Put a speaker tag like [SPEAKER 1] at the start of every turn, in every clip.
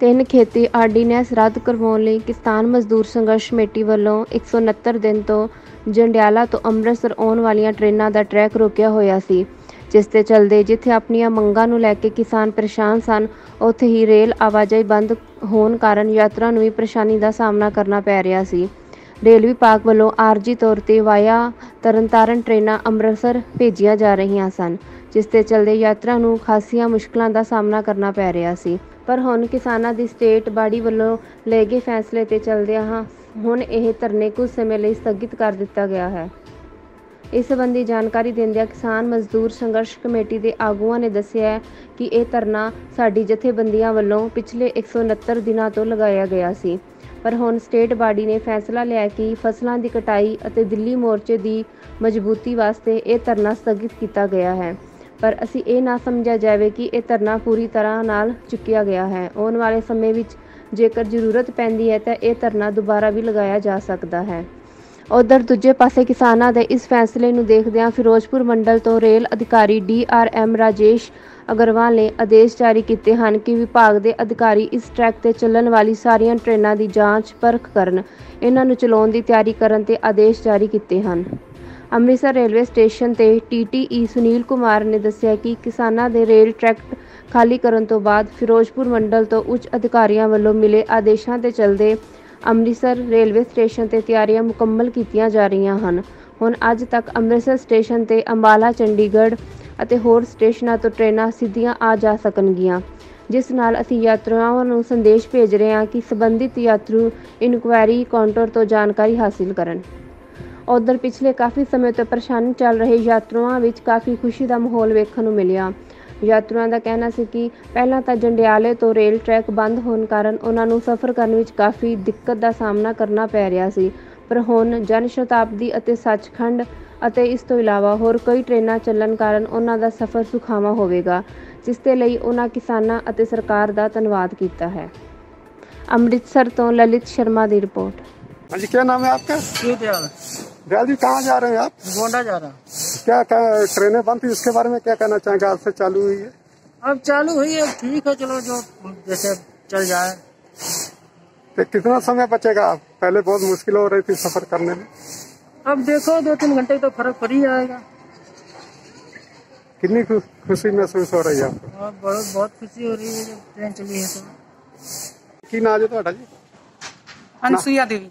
[SPEAKER 1] ਤਿੰਨ ਖੇਤੀ ਆਰਡੀਨੈਂਸ ਰੱਦ ਕਰਵਾਉਣ ਲਈ ਕਿਸਾਨ ਮਜ਼ਦੂਰ ਸੰਘਰਸ਼ ਕਮੇਟੀ ਵੱਲੋਂ 169 ਦਿਨ ਤੋਂ ਜੰਡਿਆਲਾ ਤੋਂ ਅੰਮ੍ਰਿਤਸਰ ਆਉਣ ਵਾਲੀਆਂ ਟ੍ਰੇਨਾਂ ਦਾ ਟਰੈਕ ਰੋਕਿਆ ਹੋਇਆ ਸੀ, ਜਿਸ ਦੇ ਚਲਦੇ ਜਿੱਥੇ ਆਪਣੀਆਂ ਮੰਗਾਂ ਨੂੰ ਲੈ ਕੇ ਕਿਸਾਨ ਪਰੇਸ਼ਾਨ ਸਨ, ਉੱਥੇ ਹੀ ਰੇਲ ਆਵਾਜਾਈ ਬੰਦ ਹੋਣ ਕਾਰਨ ਯਾਤਰਾ ਨੂੰ ਵੀ ਪਰੇਸ਼ਾਨੀ ਦਾ ਸਾਹਮਣਾ ਕਰਨਾ ਪੈ ਰਿਹਾ ਸੀ। ਰੇਲ ਵਿਭਾਗ ਵੱਲੋਂ ਆਰਜੀ ਤੌਰ ਤੇ ਵਾਇਆ ਤਰਨਤਾਰਨ ਟ੍ਰੇਨਾਂ ਅੰਮ੍ਰਿਤਸਰ ਭੇਜੀਆਂ ਜਾ ਰਹੀਆਂ ਸਨ, ਜਿਸ ਦੇ ਚਲਦੇ ਯਾਤਰਾ ਨੂੰ ਖਾਸੀਆਂ ਮੁਸ਼ਕਲਾਂ ਦਾ ਸਾਹਮਣਾ ਕਰਨਾ ਪੈ ਰਿਹਾ ਸੀ। ਪਰ ਹੁਣ ਕਿਸਾਨਾਂ ਦੀ ਸਟੇਟ ਬਾਡੀ ਵੱਲੋਂ ਲਏ ਗਏ ਫੈਸਲੇ ਤੇ ਚੱਲਦਿਆਂ ਹਾਂ, ਹੁਣ ਇਹ ਧਰਨੇ ਕੁਝ ਸਮੇਂ ਲਈ ਸਥਗਿਤ ਕਰ ਦਿੱਤਾ ਗਿਆ ਹੈ। ਇਸ ਸੰਬੰਧੀ ਜਾਣਕਾਰੀ ਦਿੰਦਿਆਂ ਕਿਸਾਨ ਮਜ਼ਦੂਰ ਸੰਘਰਸ਼ ਕਮੇਟੀ ਦੇ ਆਗੂਆਂ ਨੇ ਦੱਸਿਆ ਕਿ ਇਹ ਧਰਨਾ ਸਾਡੀ ਜਥੇਬੰਦੀਆਂ ਵੱਲੋਂ ਪਿਛਲੇ 169 ਦਿਨਾਂ ਤੋਂ ਲਗਾਇਆ ਗਿਆ ਸੀ। ਪਰ ਹੁਣ ਸਟੇਟ ਬਾਡੀ ਨੇ ਫੈਸਲਾ ਲਿਆ ਕਿ ਫਸਲਾਂ ਦੀ ਕਟਾਈ ਅਤੇ ਦਿੱਲੀ ਮੋਰਚੇ ਦੀ ਮਜ਼ਬੂਤੀ ਵਾਸਤੇ ਇਹ ਧਰਨਾ ਸਥਗਿਤ ਕੀਤਾ ਗਿਆ ਹੈ। ਪਰ ਅਸੀਂ ਇਹ ਨਾ ਸਮਝਿਆ ਜਾਵੇ ਕਿ ਇਹ ਧਰਨਾ ਪੂਰੀ ਤਰ੍ਹਾਂ ਨਾਲ ਚੁੱਕਿਆ ਗਿਆ ਹੈ। ਆਉਣ ਵਾਲੇ ਸਮੇਂ ਵਿੱਚ ਜੇਕਰ ਜ਼ਰੂਰਤ ਪੈਂਦੀ ਹੈ ਤਾਂ ਇਹ ਧਰਨਾ ਦੁਬਾਰਾ ਵੀ ਲਗਾਇਆ ਜਾ ਸਕਦਾ ਹੈ। ਉਧਰ ਦੂਜੇ ਪਾਸੇ ਕਿਸਾਨਾਂ ਦੇ ਇਸ ਫੈਸਲੇ ਨੂੰ ਦੇਖਦਿਆਂ ਫਿਰੋਜ਼ਪੁਰ ਮੰਡਲ ਤੋਂ ਰੇਲ ਅਧਿਕਾਰੀ D R DRM Rajesh Agarwal ਨੇ ਆਦੇਸ਼ ਜਾਰੀ ਕੀਤੇ ਹਨ ਕਿ ਵਿਭਾਗ ਦੇ ਅਧਿਕਾਰੀ ਇਸ ਟਰੈਕ ਤੇ ਚੱਲਣ ਵਾਲੀ ਸਾਰੀਆਂ ਟ੍ਰੇਨਾਂ ਦੀ ਜਾਂਚ ਪਰਖ ਕਰਨ। ਇਹਨਾਂ ਨੂੰ ਚਲਾਉਣ ਦੀ ਤਿਆਰੀ ਕਰਨ ਤੇ ਆਦੇਸ਼ ਜਾਰੀ ਕੀਤੇ ਹਨ। ਅੰਮ੍ਰਿਤਸਰ ਰੇਲਵੇ ਸਟੇਸ਼ਨ ਤੇ ਟੀਟੀਈ ਸੁਨੀਲ ਕੁਮਾਰ ਨੇ ਦੱਸਿਆ ਕਿ ਕਿਸਾਨਾਂ ਦੇ ਰੇਲ ਟਰੈਕ ਖਾਲੀ ਕਰਨ ਤੋਂ ਬਾਅਦ ਫਿਰੋਜ਼ਪੁਰ ਮੰਡਲ ਤੋਂ ਉੱਚ ਅਧਿਕਾਰੀਆਂ ਵੱਲੋਂ ਮਿਲੇ ਆਦੇਸ਼ਾਂ ਦੇ ਚੱਲਦੇ ਅੰਮ੍ਰਿਤਸਰ ਰੇਲਵੇ ਸਟੇਸ਼ਨ ਤੇ ਤਿਆਰੀਆਂ ਮੁਕੰਮਲ ਕੀਤੀਆਂ ਜਾ ਰਹੀਆਂ ਹਨ। ਹੁਣ ਅੱਜ ਤੱਕ ਅੰਮ੍ਰਿਤਸਰ ਸਟੇਸ਼ਨ ਤੇ ਅੰਬਾਲਾ, ਚੰਡੀਗੜ੍ਹ ਅਤੇ ਹੋਰ ਸਟੇਸ਼ਨਾਂ ਤੋਂ ਟ੍ਰੇਨਾਂ ਸਿੱਧੀਆਂ ਆ ਜਾ ਸਕਣਗੀਆਂ, ਜਿਸ ਨਾਲ ਅਸੀਂ ਯਾਤਰੀਆਂ ਨੂੰ ਸੰਦੇਸ਼ ਭੇਜ ਰਹੇ ਹਾਂ ਕਿ ਸੰਬੰਧਿਤ ਯਾਤਰੂ ਇਨਕੁਆਇਰੀ ਕਾਊਂਟਰ ਤੋਂ ਜਾਣਕਾਰੀ ਹਾਸਿਲ ਕਰਨ। ਉਧਰ ਪਿਛਲੇ ਕਾਫੀ ਸਮੇਂ ਤੋਂ ਪਰੇਸ਼ਾਨ ਚੱਲ ਰਹੇ ਯਾਤਰੂਆਂ ਵਿੱਚ ਕਾਫੀ ਖੁਸ਼ੀ ਦਾ ਮਾਹੌਲ ਵੇਖਣ ਨੂੰ ਮਿਲਿਆ। ਯਾਤਰੂਆਂ ਦਾ ਕਹਿਣਾ ਸੀ ਕਿ ਪਹਿਲਾਂ ਤਾਂ ਜੰਡਿਆਲੇ ਤੋਂ ਰੇਲ ਟਰੈਕ ਬੰਦ ਹੋਣ ਕਾਰਨ ਉਹਨਾਂ ਨੂੰ ਸਫ਼ਰ ਕਰਨ ਵਿੱਚ ਕਾਫੀ ਦਿੱਕਤ ਦਾ ਸਾਹਮਣਾ ਕਰਨਾ ਪੈ ਰਿਹਾ ਸੀ ਪਰ ਹੁਣ ਜਨ ਸ਼ਤਾਬਦੀ ਅਤੇ ਸੱਚਖੰਡ ਅਤੇ ਇਸ ਤੋਂ ਇਲਾਵਾ ਹੋਰ ਕਈ ਟ੍ਰੇਨਾਂ ਚੱਲਣ ਕਾਰਨ ਉਹਨਾਂ ਦਾ ਸਫ਼ਰ ਸੁਖਾਵਾਂ ਹੋਵੇਗਾ ਜਿਸ ਦੇ ਲਈ ਉਹਨਾਂ ਕਿਸਾਨਾਂ ਅਤੇ ਸਰਕਾਰ ਦਾ ਧੰਨਵਾਦ ਕੀਤਾ ਹੈ। ਅੰਮ੍ਰਿਤਸਰ ਤੋਂ ਲਲਿਤ ਸ਼ਰਮਾ ਦੀ ਰਿਪੋਰਟ।
[SPEAKER 2] ਹਾਂਜੀ ਕੀ ਨਾਮ ਹੈ ਆਪਕਾ? ਸੁਦੇਵ
[SPEAKER 3] दियाली
[SPEAKER 2] कहाँ जा रहे हैं आप?
[SPEAKER 3] गोंडा जा रहा
[SPEAKER 2] क्या ट्रेनें बंद थी इसके बारे में क्या कहना चाहेंगे? आज से चालू हुई है।
[SPEAKER 3] अब चालू हुई है ठीक है चलो जो जैसे चल जाए।
[SPEAKER 2] तो कितना समय बचेगा? आप पहले बहुत मुश्किल हो रही थी सफ़र करने में।
[SPEAKER 3] अब देखो दो तीन घंटे तो फ़र्क पड़ ही जाएगा।
[SPEAKER 2] कितनी खुशी महसूस हो रही है आपको?
[SPEAKER 3] हाँ, बहुत बहुत खुशी हो रही है जब ट्रेन चली है तो।
[SPEAKER 2] की नाज है जी? अनसुईया
[SPEAKER 4] देवी।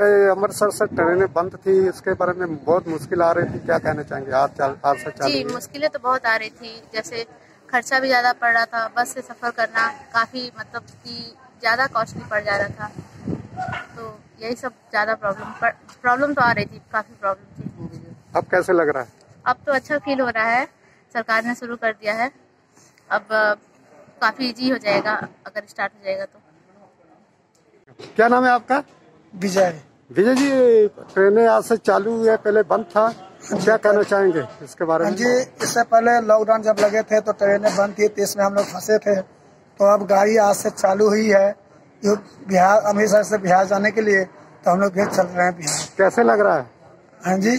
[SPEAKER 2] अमृतसर से ट्रेनें बंद थी इसके बारे में बहुत मुश्किल आ रही थी। क्या कहना चाहेंगे? आज चाल, आज से चालू
[SPEAKER 5] जी मुश्किलें तो बहुत आ रही थी। जैसे खर्चा भी ज़्यादा पड़ रहा था बस से सफ़र करना काफ़ी मतलब कि ज़्यादा कॉस्टली पड़ जा रहा था। तो यही सब ज़्यादा प्रॉब्लम प्रॉब्लम तो आ रही थी काफ़ी प्रॉब्लम थी।
[SPEAKER 2] अब कैसे लग रहा है?
[SPEAKER 5] अब तो अच्छा फील हो रहा है। सरकार ने शुरू कर दिया है। अब काफ़ी इजी हो जाएगा अगर स्टार्ट हो जाएगा तो।
[SPEAKER 2] क्या नाम है आपका?
[SPEAKER 3] विजय।
[SPEAKER 2] विजय जी ट्रेनें आज से चालू हुई है पहले बंद था क्या कहना चाहेंगे इसके बारे
[SPEAKER 6] हाँ
[SPEAKER 2] में?
[SPEAKER 6] जी इससे पहले लॉकडाउन जब लगे थे तो ट्रेनें बंद थी तो इसमें हम लोग फंसे थे तो अब गाड़ी आज से चालू हुई है जो बिहार अमृतसर से बिहार जाने के लिए तो हम लोग चल रहे हैं बिहार।
[SPEAKER 2] कैसे लग रहा है?
[SPEAKER 6] हाँ जी।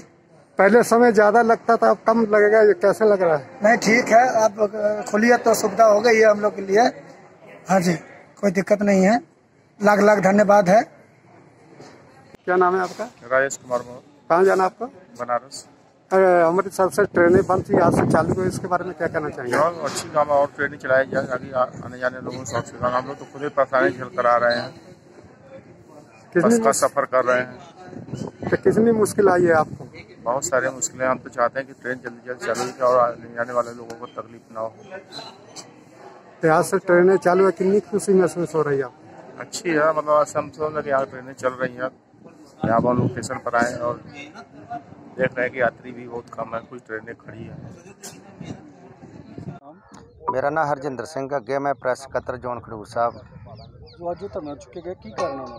[SPEAKER 2] पहले समय ज़्यादा लगता था अब कम लगेगा ये कैसे लग रहा है?
[SPEAKER 6] नहीं ठीक है अब खुली है तो सुविधा हो गई है हम लोग के लिए। हाँ जी कोई दिक्कत नहीं है। लाख लाख धन्यवाद है।
[SPEAKER 2] क्या नाम है आपका?
[SPEAKER 7] राजेश कुमार
[SPEAKER 2] कहाँ जाना आपको?
[SPEAKER 7] बनारस।
[SPEAKER 2] अ, अमृतसर से ट्रेनें बंद थी आज से चालू हुई इसके बारे में क्या कहना चाहेंगे?
[SPEAKER 7] और अच्छी काम और ट्रेनें चलाई जाए ताकि आने जाने लोगों को शौक से हम लोग तो खुद ही परेशानी झेल कर आ रहे हैं। बस का सफ़र कर रहे हैं।
[SPEAKER 2] तो कितनी मुश्किल आई है आपको?
[SPEAKER 7] बहुत सारे मुश्किलें। हम तो चाहते हैं कि ट्रेन जल्दी जल्दी चालू हो और आने जाने वाले लोगों को तकलीफ़ ना हो।
[SPEAKER 2] तो आज से ट्रेनें चालू है कितनी खुशी महसूस हो रही है आपको?
[SPEAKER 7] अच्छी है मतलब समझ लगे यहाँ ट्रेनें चल रही हैं। यहाँ पर हम लोग स्टेशन पर आए हैं और देख रहे हैं कि यात्री भी बहुत कम है कुछ ट्रेनें खड़ी हैं
[SPEAKER 8] ਮੇਰਾ ਨਾਮ ਹਰਜਿੰਦਰ ਸਿੰਘ ਅੱਗੇ ਮੈਂ ਪ੍ਰੈਸ ਸਕੱਤਰ ਜੋਨ ਖਡੂਰ ਸਾਹਿਬ
[SPEAKER 6] जो आज धरना चुके गए की कारण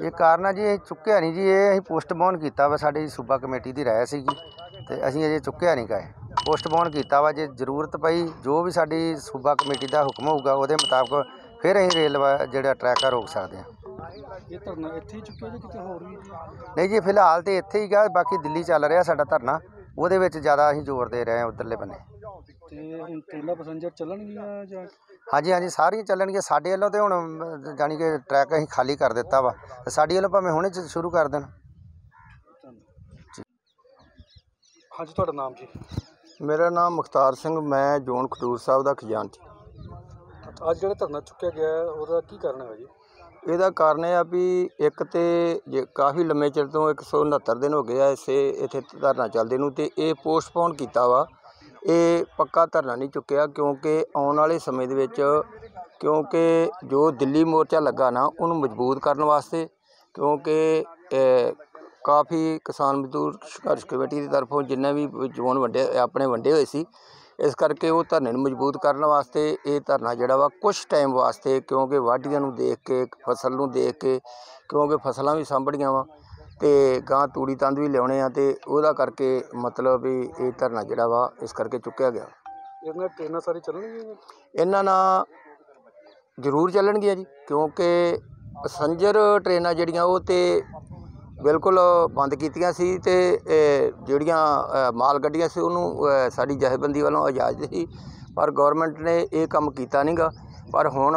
[SPEAKER 8] ਇਹ ਕਾਰਨ ਆ ਜੀ ਇਹ ਚੁੱਕਿਆ ਨਹੀਂ ਜੀ ਇਹ ਅਸੀਂ ਪੋਸਟਪੋਨ ਕੀਤਾ ਵਾ ਸਾਡੀ ਸੂਬਾ ਕਮੇਟੀ ਦੀ ਰਾਇ ਸੀਗੀ ਤੇ ਅਸੀਂ ਅਜੇ ਚੁੱਕਿਆ ਨਹੀਂ ਗਏ ਪੋਸਟਪੋਨ ਕੀਤਾ ਵਾ ਜੇ ਜ਼ਰੂਰਤ ਪਈ ਜੋ ਵੀ ਸਾਡੀ ਸੂਬਾ ਕਮੇਟੀ ਦਾ ਹੁਕਮ ਹੋਊਗਾ ਉਹਦੇ ਮੁਤਾਬਕ ਫਿਰ ਅਸੀਂ ਰੇਲ ਵਾ- ਜਿਹੜਾ ਟਰੈਕ ਆ ਰੋਕ ਸਕਦੇ ਹਾਂ
[SPEAKER 9] ਇਹ ਧਰਨਾ ਇੱਥੇ ਹੀ ਚੁੱਕਿਆ ਜੀ ਕਿਤੇ ਹੋਰ ਵੀ?
[SPEAKER 8] ਨਹੀਂ ਜੀ ਫਿਲਹਾਲ ਤੇ ਇੱਥੇ ਹੀ ਗਾ ਬਾਕੀ ਦਿੱਲੀ ਚੱਲ ਰਿਹਾ ਸਾਡਾ ਧਰਨਾ। ਉਹਦੇ ਵਿੱਚ ਜ਼ਿਆਦਾ ਅਸੀਂ ਜ਼ੋਰ ਦੇ ਰਹੇ ਹਾਂ ਉਧਰਲੇ ਬੰਨੇ
[SPEAKER 9] ਤੇ ਹੁਣ ਟ੍ਰੇਨਾਂ ਪੈਸੇਂਜਰ ਚੱਲਣਗੀਆਂ ਜਾਂ?
[SPEAKER 8] ਹਾਂਜੀ ਹਾਂਜੀ ਸਾਰੀਆਂ ਚੱਲਣਗੀਆਂ। ਸਾਡੇ ਵੱਲੋਂ ਤੇ ਹੁਣ ਜਾਣੀ ਕਿ ਟਰੈਕ ਅਸੀਂ ਖਾਲੀ ਕਰ ਦਿੱਤਾ ਵਾ। ਤੇ ਸਾਡੀ ਵੱਲੋਂ ਭਾਵੇਂ ਹੁਣੇ ਚ ਸ਼ੁਰੂ ਕਰ ਦੇਣ।
[SPEAKER 9] ਹਾਂਜੀ ਤੁਹਾਡਾ ਨਾਮ ਜੀ
[SPEAKER 10] ਮੇਰਾ ਨਾਮ ਮੁਖਤਾਰ ਸਿੰਘ ਮੈਂ ਜੋਨ ਖਡੂਰ ਸਾਹਿਬ ਦਾ ਖਜ਼ਾਨਚੀ।
[SPEAKER 9] ਅੱਜ ਜਿਹੜਾ ਧਰਨਾ ਚੁੱਕਿਆ ਗਿਆ ਉਹਦਾ ਕੀ ਕਾਰਨ ਹੈ ਜੀ?
[SPEAKER 10] ਇਹਦਾ ਕਾਰਨ ਇਹ ਆ ਵੀ ਇੱਕ ਤਾਂ ਜੇ ਕਾਫੀ ਲੰਮੇ ਚਿਰ ਤੋਂ 169 ਦਿਨ ਹੋ ਗਏ ਆ ਇਸੇ ਇੱਥੇ ਧਰਨਾ ਚੱਲਦੇ ਨੂੰ ਅਤੇ ਇਹ ਪੋਸਟਪੋਨ ਕੀਤਾ ਵਾ। ਇਹ ਪੱਕਾ ਧਰਨਾ ਨਹੀਂ ਚੁੱਕਿਆ ਕਿਉਂਕਿ ਆਉਣ ਵਾਲੇ ਸਮੇਂ ਦੇ ਵਿੱਚ ਕਿਉਂਕਿ ਜੋ ਦਿੱਲੀ ਮੋਰਚਾ ਲੱਗਾ ਨਾ ਉਹਨੂੰ ਮਜ਼ਬੂਤ ਕਰਨ ਵਾਸਤੇ ਕਿਉਂਕਿ ਕਾਫੀ ਕਿਸਾਨ ਮਜ਼ਦੂਰ ਸੰਘਰਸ਼ ਕਮੇਟੀ ਦੀ ਤਰਫੋਂ ਜਿੰਨੇ ਵੀ ਜ਼ੋਨ ਵੰਡੇ, ਆਪਣੇ ਵੰਡੇ ਹੋਏ ਸੀ ਇਸ ਕਰਕੇ ਉਹ ਧਰਨੇ ਨੂੰ ਮਜ਼ਬੂਤ ਕਰਨ ਵਾਸਤੇ ਇਹ ਧਰਨਾ ਜਿਹੜਾ ਵਾ ਕੁਝ ਟਾਈਮ ਵਾਸਤੇ ਕਿਉਂਕਿ ਵਾਢੀਆਂ ਨੂੰ ਦੇਖ ਕੇ ਫਸਲ ਨੂੰ ਦੇਖ ਕੇ ਕਿਉਂਕਿ ਫਸਲਾਂ ਵੀ ਸਾਂਭਣੀਆਂ ਵਾ ਤੇ ਗਾਂ ਤੂੜੀ ਤੰਦ ਵੀ ਲਿਆਉਣੇ ਆ ਤੇ ਉਹਦਾ ਕਰਕੇ ਮਤਲਬ ਵੀ ਇਹ ਧਰਨਾ ਜਿਹੜਾ ਵਾ ਇਸ ਕਰਕੇ ਚੁੱਕਿਆ ਗਿਆ
[SPEAKER 9] ਇਹਦੇ ਨਾਲ ਟ੍ਰੇਨਾਂ ਸਾਰੀ ਚੱਲਣਗੀਆਂ?
[SPEAKER 10] ਇਹਨਾਂ ਨਾਲ ਜ਼ਰੂਰ ਚੱਲਣਗੀਆਂ ਜੀ ਕਿਉਂਕਿ ਪੈਸੰਜਰ ਟ੍ਰੇਨਾਂ ਜਿਹੜੀਆਂ ਉਹ ਤੇ ਬਿਲਕੁਲ ਬੰਦ ਕੀਤੀਆਂ ਸੀ ਤੇ ਅ, ਜਿਹੜੀਆਂ ਅ, ਮਾਲ ਗੱਡੀਆਂ ਸੀ ਉਹਨੂੰ ਅ, ਸਾਡੀ ਜਥੇਬੰਦੀ ਵੱਲੋਂ ਇਜਾਜ਼ਤ ਸੀ ਪਰ ਗਵਰਨਮੈਂਟ ਨੇ ਇਹ ਕੰਮ ਕੀਤਾ ਨਹੀਂਗਾ ਪਰ ਹੁਣ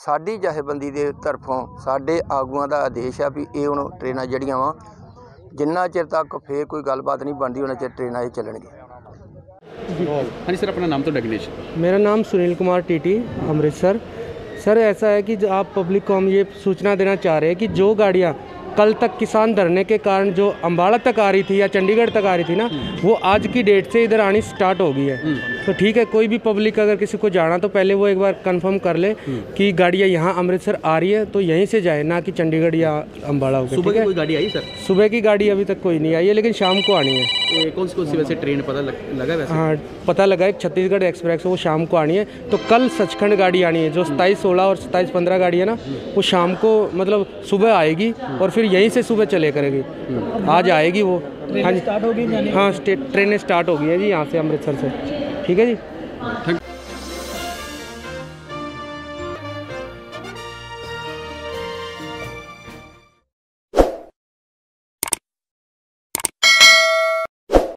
[SPEAKER 10] ਸਾਡੀ ਜਥੇਬੰਦੀ ਦੇ ਤਰਫੋਂ ਸਾਡੇ ਆਗੂਆਂ ਦਾ ਆਦੇਸ਼ ਆ ਵੀ ਇਹ ਹੁਣ ਟ੍ਰੇਨਾਂ ਜਿਹੜੀਆਂ ਵਾ ਜਿੰਨਾ ਚਿਰ ਤੱਕ ਫੇਰ ਕੋਈ ਗੱਲਬਾਤ ਨਹੀਂ ਬਣਦੀ ਉਹਨਾਂ ਚਿਰ ਟ੍ਰੇਨਾਂ ਇਹ ਚੱਲਣਗੀਆਂ
[SPEAKER 11] ਹਾਂਜੀ ਸਰ ਆਪਣਾ ਨਾਮ ਤੋਂ ਡੈਗਨੇਸ਼ਨ
[SPEAKER 12] मेरा नाम सुनील कुमार टीटी अमृतसर सर ऐसा है कि जो आप पब्लिक को हम ये सूचना देना चाह रहे हैं कि जो गाड़ियाँ कल तक किसान धरने के कारण जो अम्बाड़ा तक आ रही थी या चंडीगढ़ तक आ रही थी ना, वो आज की डेट से इधर आनी स्टार्ट हो गई है। तो ठीक है कोई भी पब्लिक अगर किसी को जाना तो पहले वो एक बार कंफर्म कर ले कि गाड़ियाँ यहाँ अमृतसर आ रही है तो यहीं से जाए ना कि चंडीगढ़ या अम्बाड़ा होकर
[SPEAKER 11] सुबह की कोई गाड़ी आई सर?
[SPEAKER 12] सुबह की गाड़ी अभी तक कोई नहीं आई है लेकिन शाम को आनी है।
[SPEAKER 11] कौन सी कौन सी वैसे ट्रेन पता लग, लगा वैसे?
[SPEAKER 12] हाँ पता लगा एक छत्तीसगढ़ एक्सप्रेस वो शाम को आनी है। तो कल सचखंड गाड़ी आनी है जो सताईस सोलह और सताईस पंद्रह गाड़ी है ना वो शाम को मतलब सुबह आएगी और फिर यहीं से सुबह चले करेगी। आज आएगी वो। हाँ जी। स्टार्ट हाँ ट्रेनें स्टार्ट हो गई हैं जी यहाँ से अमृतसर से। ठीक है जी?
[SPEAKER 11] थैंक